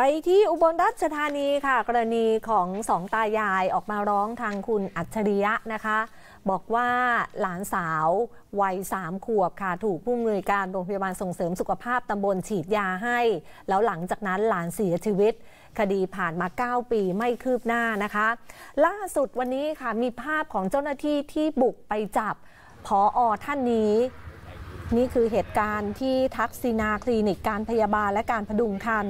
ไปที่อุบลราชธานีค่ะ กรณีของสองตายายออกมาร้องทางคุณอัจฉริยะนะคะ บอกว่าหลานสาววัยสามขวบค่ะ ถูกผู้อำนวยการโรงพยาบาลส่งเสริมสุขภาพตำบลฉีดยาให้ แล้วหลังจากนั้นหลานเสียชีวิต คดีผ่านมา 9 ปีไม่คืบหน้านะคะ ล่าสุดวันนี้ค่ะมีภาพของเจ้าหน้าที่ที่บุกไปจับพออท่านนี้นี่คือเหตุการณ์ที่ทักษินาคลินิกการพยาบาลและการพดุงคัน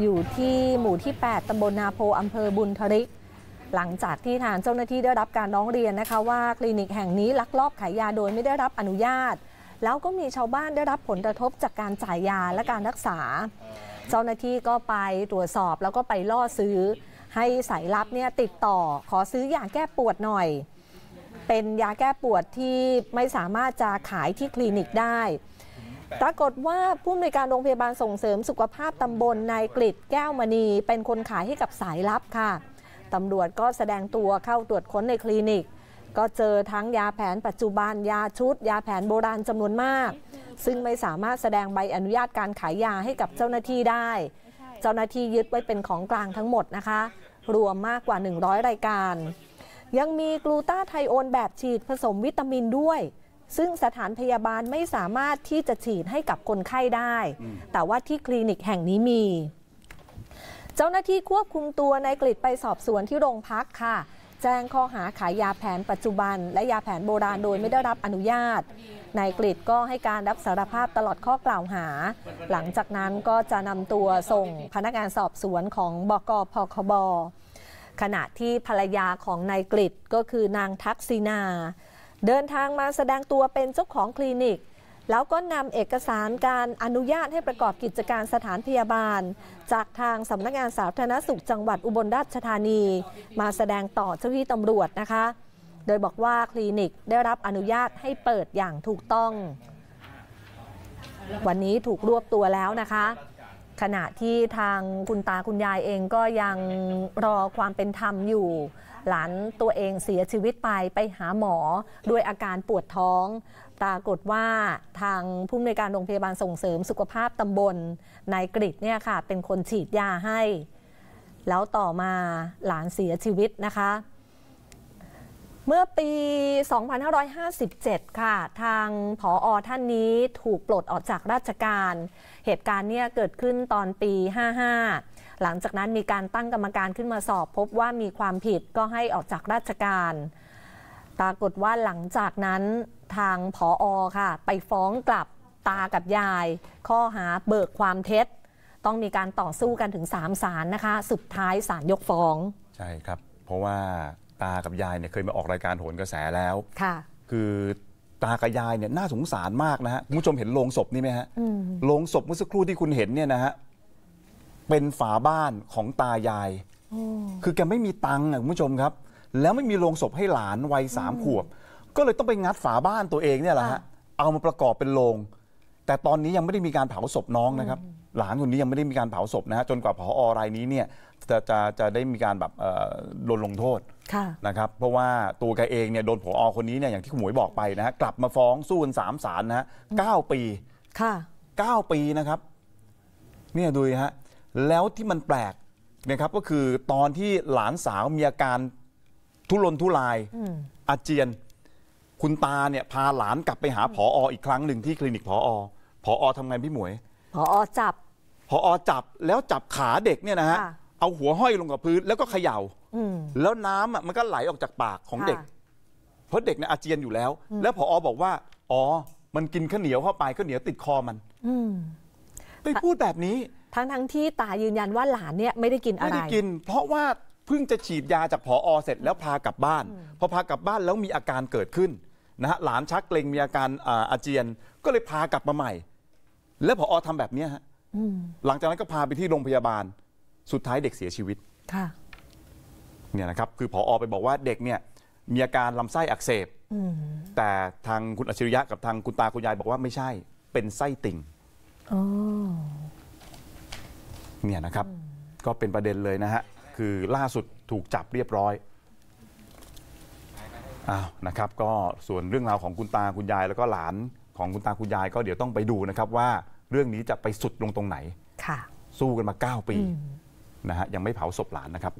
อยู่ที่หมู่ที่ 8ตำบลนาโพอำเภอบุญทริก หลังจากที่ทางเจ้าหน้าที่ได้รับการร้องเรียนนะคะว่าคลินิกแห่งนี้ลักลอบขายยาโดยไม่ได้รับอนุญาต แล้วก็มีชาวบ้านได้รับผลกระทบจากการจ่ายยาและการรักษา เจ้าหน้าที่ก็ไปตรวจสอบแล้วก็ไปล่อซื้อ ให้สายลับเนี่ยติดต่อขอซื้อยาแก้ปวดหน่อย เป็นยาแก้ปวดที่ไม่สามารถจะขายที่คลินิกได้ ปรากฏว่าผู้อำนวยการโรงพยาบาลส่งเสริมสุขภาพตำบลนายกฤษแก้วมณี เป็นคนขายให้กับสายลับค่ะตำรวจก็แสดงตัวเข้าตรวจค้นในคลินิก ก็เจอทั้งยาแผนปัจจุบันยาชุด ยาแผนโบราณจำนวนมาก ซึ่งไม่สามารถแสดงใบอนุญาตการขายยาให้กับเจ้าหน้าที่ได้ เจ้าหน้าที่ยึดไว้เป็นของกลางทั้งหมดนะคะ รวมมากกว่า 100 รายการ ยังมีกลูตาไทโอนแบบฉีดผสมวิตามินด้วย ซึ่งสถานพยาบาลไม่สามารถที่จะฉีดให้กับคนไข้ได้ แต่ว่าที่คลินิกแห่งนี้มี เจ้าหน้าที่ควบคุมตัวนายกฤษไปสอบสวนที่โรงพักค่ะ แจ้งข้อหาขายยาแผนปัจจุบัน และยาแผนโบราณโดยไม่ได้รับอนุญาต นายกฤษก็ให้การรับสารภาพตลอดข้อกล่าวหา หลังจากนั้นก็จะนำตัวส่งพนักงานสอบสวนของบกพคบขณะที่ภรรยาของนายกฤษก็คือนางทักษินา เดินทางมาแสดงตัวเป็นเจ้าของคลินิก แล้วก็นำเอกสารการอนุญาตให้ประกอบกิจการสถานพยาบาล จากทางสำนักงานสาธารณสุขจังหวัดอุบลราชธานี มาแสดงต่อเจ้าหน้าที่ตำรวจนะคะ โดยบอกว่าคลินิกได้รับอนุญาตให้เปิดอย่างถูกต้อง วันนี้ถูกรวบตัวแล้วนะคะ ขณะที่ทางคุณตาคุณยายเองก็ยังรอความเป็นธรรมอยู่ หลานตัวเองเสียชีวิตไปไปหาหมอด้วยอาการปวดท้อง ปรากฏว่าทางผู้อำนวยการโรงพยาบาลส่งเสริมสุขภาพตำบลนายกริดเนี่ยค่ะ เป็นคนฉีดยาให้ แล้วต่อมาหลานเสียชีวิตนะคะ เมื่อปี 2557 ค่ะ ทางผออท่านนี้ถูกปลดออกจากราชการ เหตุการณ์เนี่ยเกิดขึ้นตอนปี 55 หลังจากนั้นมีการตั้งกรรมการขึ้นมาสอบพบว่ามีความผิดก็ให้ออกจากราชการ ปรากฏว่าหลังจากนั้นทางผออค่ะ ไปฟ้องกลับตากับยาย ข้อหาเบิกความเท็จ ต้องมีการต่อสู้กันถึง3ศาลนะคะ สุดท้ายศาลยกฟ้อง ใช่ครับ เพราะว่า ตากับยายเนี่ยเคยมาออกรายการโหนกระแสแล้ว ค่ะ คือตากับยายเนี่ยน่าสงสารมากนะฮะคุณผู้ชมเห็นโลงศพนี่ไหมฮะโลงศพเมื่อสักครู่ที่คุณเห็นเนี่ยนะฮะเป็นฝาบ้านของตายาย คือแกไม่มีตังค์อะคุณผู้ชมครับ แล้วไม่มีโลงศพให้หลานวัยสามขวบ ก็เลยต้องไปงัดฝาบ้านตัวเองเนี่ยแหละฮะค่ะเอามาประกอบเป็นโลง แต่ตอนนี้ยังไม่ได้มีการเผาศพน้องนะครับ หลานคนนี้ยังไม่ได้มีการเผาศพนะฮะจนกว่าผอรายนี้เนี่ยจะจะจะได้มีการแบบเอ่อโดนลงโทษค่ะนะครับเพราะว่าตัวแกเองเนี่ยโดนผอคนนี้เนี่ยอย่างที่คุณหมวยบอกไปนะฮะกลับมาฟ้องสู้กันสามศาลนะฮะเก้าปี ค่ะเก้าปีนะครับเนี่ยดูดิฮะแล้วที่มันแปลกนะครับก็คือตอนที่หลานสาวมีอาการทุรนทุรายอืมอาเจียน คุณตาเนี่ยพาหลานกลับไปหาผออีกครั้งหนึ่งที่คลินิกผอผอทำไงพี่หมวยผอจับ ผอจับแล้วจับขาเด็กเนี่ยนะฮะค่ะเอาหัวห้อยลงกับพื้นแล้วก็เขย่าอืมแล้วน้ำอะมันก็ไหลออกจากปากของเด็กค่ะเพราะเด็กเนี่ยอาเจียนอยู่แล้ว แล้วพออบอกว่า อ๋อ มันกินข้าวเหนียวเข้าไปข้าวเหนียวติดคอมันอืมไปพูดแบบนี้ ทั้งทั้งๆที่ตายืนยันว่าหลานเนี่ยไม่ได้กินอะไม่ไรได้กิน เพราะว่าเพิ่งจะฉีดยาจากพออเสร็จแล้วพากลับบ้าน พอพากลับบ้านแล้วมีอาการเกิดขึ้นนะฮะหลานชักเกรงมีอาการอ่าอาเจียนก็เลยพากลับมาใหม่ แล้วพออทำแบบเนี้ยฮะอืม หลังจากนั้นก็พาไปที่โรงพยาบาล สุดท้ายเด็กเสียชีวิตค่ะเนี่ยนะครับคือพออไปบอกว่าเด็กเนี่ยมีอาการลำไส้อักเสบอืมแต่ทางคุณอัจฉริยะกับทางคุณตาคุณยายบอกว่าไม่ใช่ เป็นไส้ติ่งอ๋อเนี่ยนะครับ ก็เป็นประเด็นเลยนะฮะ คือล่าสุดถูกจับเรียบร้อยอ้าวนะครับ ก็ส่วนเรื่องราวของคุณตาคุณยายแล้วก็หลานของคุณตาคุณยายก็เดี๋ยวต้องไปดูนะครับว่า เรื่องนี้จะไปสุดลงตรงไหนค่ะสู้กันมา 9 ปีนะฮะยังไม่เผาศพหลานนะครับ